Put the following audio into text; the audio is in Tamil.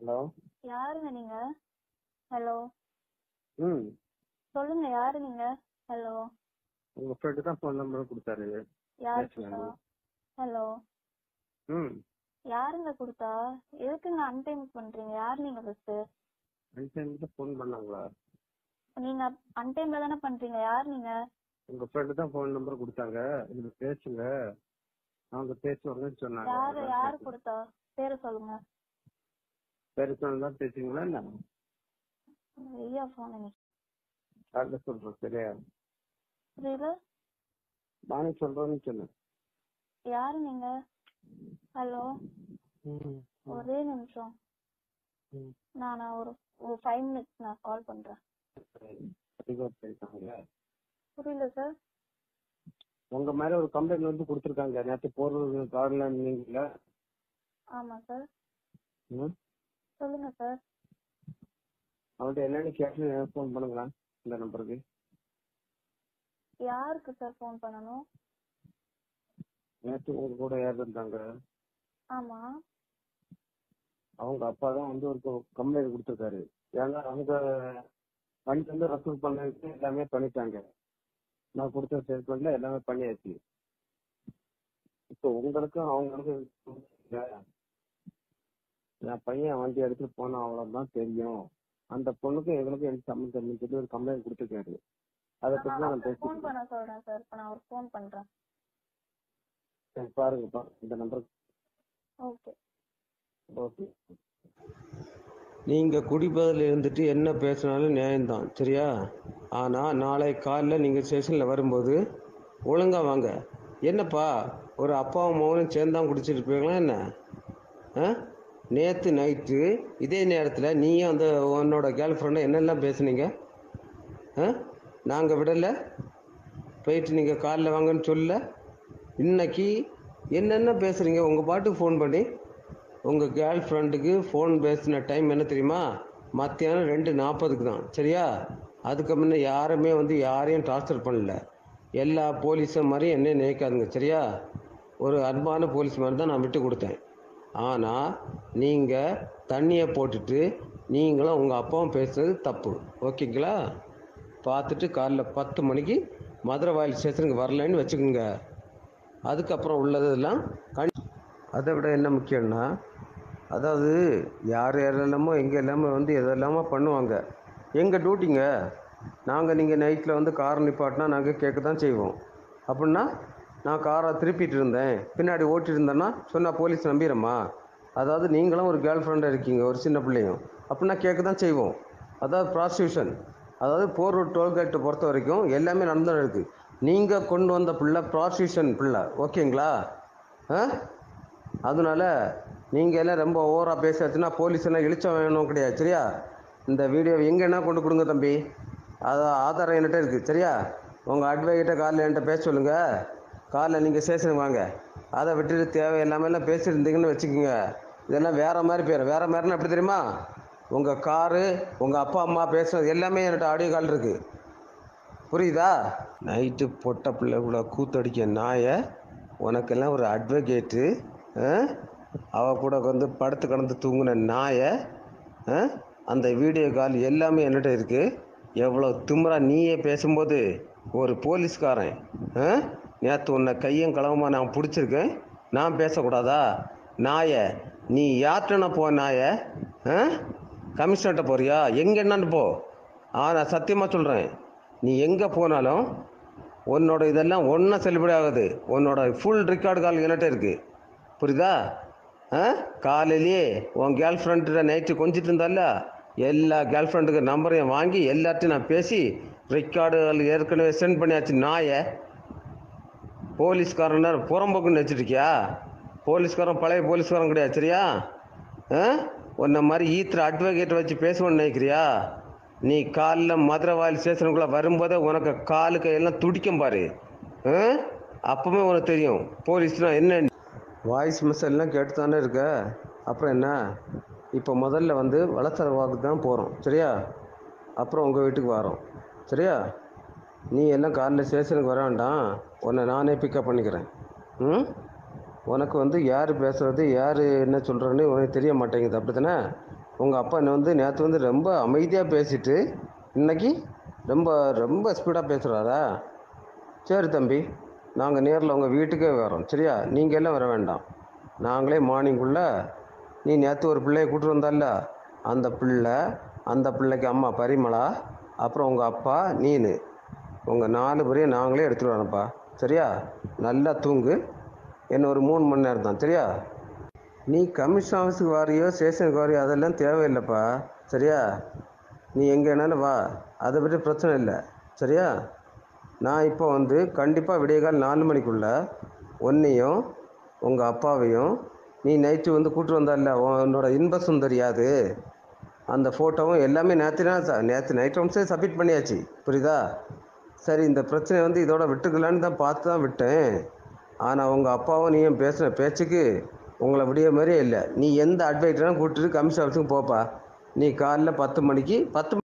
ஹலோ யாருங்க நீங்க? ஹலோ ம் சொல்லுங்க யாரு நீங்க? ஹலோ உங்க ஃப்ரெண்டு தான் ஃபோன் நம்பர் கொடுத்தாரு. யாரு ஹலோ ம் யாருங்க கொடுத்தா? எதுக்குங்க அன்டைம் பண்றீங்க? யார் நீங்க ஃபர்ஸ்ட் ரெண்டு டைம் தான் ஃபோன் பண்ணாங்களா? நீங்க அன்டைம்ல தானே பண்றீங்க? யார் நீங்க? உங்க ஃப்ரெண்டு தான் ஃபோன் நம்பர் கொடுத்தாங்க. இதுல பேசுங்க. அவங்க பேசுவாங்கன்னு சொன்னாங்க. யாரு யாரு. கொடுத்தா? பேரை சொல்லுங்க. பேரு தான் பேசுங்களா என்ன? ஐயா போன் நீ காலைல சொல்றேன் சரியா புரியல? நானே சொல்றேன்னு சொன்னேன். யாரு நீங்க? ஹலோ? ஒரே நிமிஷம். நான் ஒரு ஒரு ஃபைவ் மினிட்ஸ் நான் கால் பண்றேன். புரியல சார் உங்க மேல ஒரு கம்ப்ளைண்ட் வந்து கொடுத்துருக்காங்க. நேற்று போறது கார்ல இருந்தீங்களா ஆமா சார் சொல்லுங்க சார் அவன்கிட்ட என்னன்னு கேட்டு ஃபோன் பண்ணுங்களா? இந்த நம்பருக்கு யாருக்கு சார் ஃபோன் பண்ணணும்? நேற்று உங்க கூட யார் இருந்தாங்க? ஆமா. அவங்க அப்பா தான் வந்து ஒரு கம்ப்ளைண்ட் கொடுத்துருக்காரு. ஏன்னா அவங்க வண்டி வந்து ரசூல் பண்ணதுக்கு எல்லாமே பண்ணிட்டாங்க. நான் கொடுத்த ஸ்டேட்மெண்ட்ல எல்லாமே பண்ணியாச்சு. இப்போ உங்களுக்கும் அவங்களுக்கும். என் பையன் வண்டி எடுத்துட்டு போனா அவ்வளவுதான் தெரியும். அந்த பொண்ணுக்கும் எங்களுக்கும் எனக்கு சம்மந்தம் இல்லைன்னு சொல்லி ஒரு கம்ப்ளைண்ட் கொடுத்துருக்காரு அதை பத்தி நான் பேசிட்டு பண்ண சொல்றேன் சார் இப்ப நான் ஒரு ஃபோன் பண்றேன். இருக்கேன். பாருங்கப்பா இந்த நம்பருக்கு ஓகே ஓகே நீங்கள் குடிப்பதில் இருந்துட்டு என்ன பேசினாலும் நியாயம்தான் சரியா? ஆனால் நாளை காலைல நீங்கள் ஸ்டேஷனில் வரும்போது ஒழுங்காக வாங்க. என்னப்பா ஒரு அப்பாவும் மகனும் சேர்ந்தான் குடிச்சிட்டு இருப்பீங்களா என்ன? ஆ? நேற்று நைட்டு இதே நேரத்தில் நீயும் அந்த உன்னோட கேர்ள் ஃப்ரெண்டை என்னெல்லாம் பேசுனீங்க? ஆ? நாங்கள் விடலை. போயிட்டு நீங்கள் காலில் வாங்கன்னு சொல்ல இன்னைக்கு என்னென்ன பேசுகிறீங்க உங்கள் பாட்டுக்கு ஃபோன் பண்ணி. உங்கள் கேர்ள் ஃப்ரெண்டுக்கு ஃபோன் பேசின டைம் என்ன தெரியுமா? மத்தியானம் ரெண்டு நாற்பதுக்கு தான். சரியா? அதுக்கு முன்னே யாருமே வந்து யாரையும் டார்ச்சர் பண்ணல. எல்லா போலீஸும் மாதிரி என்னையும் நினைக்காதுங்க. சரியா? ஒரு அன்பான போலீஸ் மாதிரி தான் நான் விட்டு கொடுத்தேன். ஆனால் நீங்கள் தண்ணியை போட்டுட்டு நீங்களும் உங்கள் அப்பாவும் பேசுறது தப்பு. ஓகேங்களா? பார்த்துட்டு காலைல பத்து மணிக்கு மதுரை வாயில் ஸ்டேஷனுக்கு வரலைன்னு வச்சுக்கோங்க. அதுக்கப்புறம் உள்ளதெல்லாம் கண் அதை விட என்ன முக்கியம்னா அதாவது யார் யாரெல்லாமோ எங்கே எல்லாமே வந்து எதெல்லாமோ பண்ணுவாங்க. எங்கள் டியூட்டிங்க நாங்கள் நீங்கள் நைட்டில் வந்து கார் நிப்பாட்டினா நாங்கள் கேட்க தான் செய்வோம். அப்படின்னா நான் காரை திருப்பிட்டு இருந்தேன் பின்னாடி ஓட்டிட்டு இருந்தேன்னா சொன்னால் போலீஸ் நம்பிடுறேம்மா. அதாவது நீங்களும் ஒரு கேர்ள் ஃப்ரெண்டாக இருக்கீங்க ஒரு சின்ன பிள்ளையும். அப்படின்னா கேட்க தான் செய்வோம். அதாவது ப்ராஸ்டியூஷன் அதாவது போர் டோல்கேட்டை பொறுத்த வரைக்கும் எல்லாமே நடந்துட்டு இருக்குது நீங்கள் கொண்டு வந்த பிள்ளை ப்ராஸ்டியூஷன் பிள்ளை ஓகேங்களா? ஆ? அதனால நீங்கள் எல்லாம் ரொம்ப ஓவராக பேசாச்சுன்னா போலீஸ் எல்லாம் இழிச்சம் வேணும் கிடையாது சரியா? இந்த வீடியோ எங்கன்னா கொண்டு கொடுங்க தம்பி? அது ஆதாரம் என்கிட்ட இருக்குது சரியா? உங்கள் அட்வொகேட்டை காலையில் என்கிட்ட பேச சொல்லுங்கள் காரில் நீங்கள் ஸ்டேஷனுக்கு வாங்க. அதை விட்டுட்டு தேவையில்லாமலாம் பேசியிருந்தீங்கன்னு வச்சுக்கோங்க. இதெல்லாம் வேறு மாதிரி பேர். வேறு மாதிரினா எப்படி தெரியுமா? உங்கள் காரு உங்கள் அப்பா அம்மா பேசுகிறது எல்லாமே என்கிட்ட ஆடியோ கால் இருக்குது புரியுதா? நைட்டு பொட்ட பிள்ளை கூட கூத்தடிக்க நாயை உனக்கெல்லாம் ஒரு அட்வொகேட்டு அவ கூட வந்து படுத்து கடந்து தூங்கின நாயை ஆ? அந்த வீடியோ கால் எல்லாமே என்கிட்ட இருக்குது எவ்வளோ திமுறா நீயே பேசும்போது ஒரு போலீஸ்காரன் நேற்று உன்னை கையும் களவுமா நான் பிடிச்சிருக்கேன். நான் பேசக்கூடாதா? நாயை நீ யார்கிட்ட போ நாயை? ஆ? கமிஷனர்கிட்ட போறியா? எங்கே என்னன்னு போ. ஆ நான் சத்தியமாக சொல்கிறேன் நீ எங்கே போனாலும் உன்னோட இதெல்லாம் ஒன்றும் செல்லுபடி ஆகுது. உன்னோட ஃபுல் ரெக்கார்டு கால் என்கிட்ட இருக்குது புரியுதா? ஆ? காலையிலேயே உன் கேர்ள் ஃப்ரெண்ட்டு நைட்டு கொஞ்சிட்டு இருந்தால எல்லா கேர்ள் ஃப்ரெண்டுக்கு நம்பரையும் வாங்கி எல்லார்ட்டையும் நான் பேசி ரெக்கார்டுகள் ஏற்கனவே சென்ட் பண்ணியாச்சு நாயை. போலீஸ்காரன் புறம்போக்குன்னு வச்சுருக்கியா போலீஸ்காரன் பழைய போலீஸ்காரன் கிடையாது சரியா? ஆ? உன்ன மாதிரி ஈத்திர அட்வொகேட் வச்சு பேசுவோன்னு நினைக்கிறியா? நீ காலைல மதுரவாயில் ஸ்டேஷனுக்குள்ளே வரும்போதே உனக்கு காலு கையெல்லாம் துடிக்கும் பாரு. ஆ? அப்பவுமே உனக்கு தெரியும். போலீஸ்னா என்ன? வாய்ஸ் மெசேஜ்லாம் கேட்டு தானே இருக்க? அப்புறம் என்ன? இப்போ முதல்ல வந்து வளசரவாக்கு தான் போகிறோம் சரியா? அப்புறம் உங்கள் வீட்டுக்கு வரோம் சரியா? நீ எல்லாம் காரில் ஸ்டேஷனுக்கு வர வேண்டாம். உன்னை நானே பிக்கப் பண்ணிக்கிறேன். ம்? உனக்கு வந்து யார் பேசுறது யார் என்ன சொல்கிறேன்னு உனக்கு தெரிய மாட்டேங்குது. அப்படி தானே உங்கள் அப்பா என்னை வந்து நேற்று வந்து ரொம்ப அமைதியாக பேசிட்டு இன்றைக்கி ரொம்ப ரொம்ப ஸ்பீடாக பேசுகிறாரா சரி தம்பி நாங்கள் நேரில் உங்கள் வீட்டுக்கே வரோம் சரியா? நீங்கள் எல்லாம் வர வேண்டாம். நாங்களே மார்னிங்குள்ளே நீ நேற்று ஒரு பிள்ளையை கூட்டு வந்தால அந்த பிள்ளை அந்த பிள்ளைக்கு அம்மா பரிமளா அப்புறம் உங்கள் அப்பா நீனு. உங்கள் நாலு பேரையும் நாங்களே எடுத்துகிட்டு வரோம்ப்பா சரியா? நல்லா தூங்கு. என்ன ஒரு மூணு மணி நேரம் தான் சரியா? நீ கமிஷன் ஆஃபீஸுக்கு வாரியோ ஸ்டேஷனுக்கு வாரியோ அதெல்லாம் தேவையில்லைப்பா. சரியா? நீ எங்கே வேணாலும் வா. அதை பற்றி பிரச்சனை இல்லை. சரியா? நான் இப்போ வந்து கண்டிப்பாக விடியகால் நாலு மணிக்குள்ள உன்னையும் உங்கள் அப்பாவையும் நீ நைட்டு வந்து கூப்பிட்டு வந்தால உன்னோட இன்ப சுந்தரியாது அந்த ஃபோட்டோவும் எல்லாமே நேற்று நேற்று நைட் ஒன்ஸே சப்மிட் பண்ணியாச்சு. புரியுதா? சரி இந்த பிரச்சனை வந்து இதோட விட்டுக்கலான்னு தான் பார்த்து தான் விட்டேன். ஆனால் உங்கள் அப்பாவும் நீயும் பேசின பேச்சுக்கு உங்களை விடிய மாதிரியே இல்லை. நீ எந்த அட்வைட்டரும் கூப்பிட்டு கமிஷன் ஆஃபீஸுக்கு போப்பா. நீ காலைல பத்து மணிக்கு பத்து